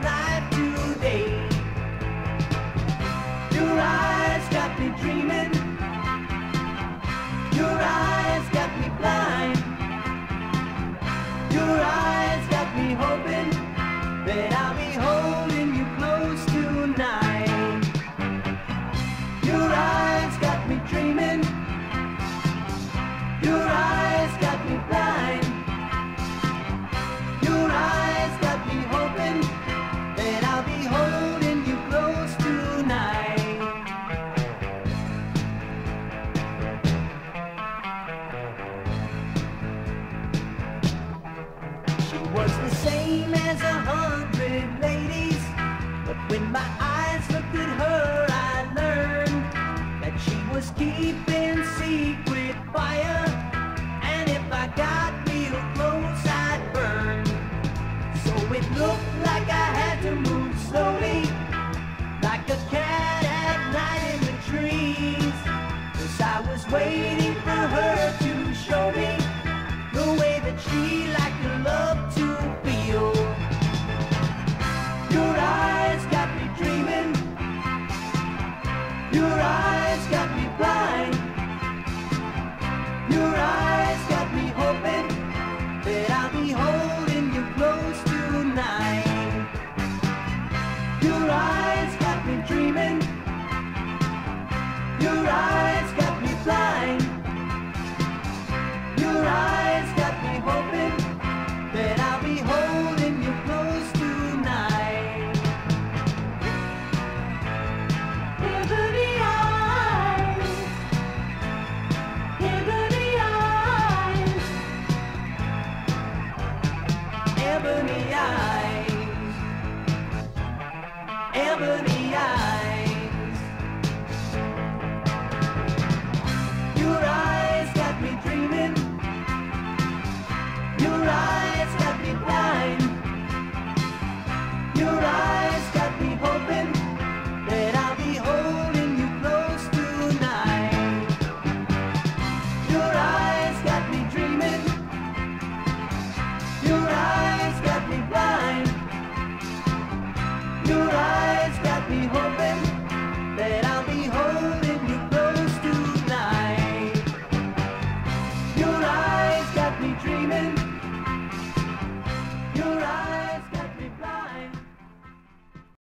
tonight. as a hundred ladies. But when my eyes looked at her, I learned that she was keeping secret fire. And if I got real close, I'd burn. So it looked like I had to move slowly, like a cat at night in the trees. Cause I was waiting. ebony eyes, ebony eyes. Your eyes.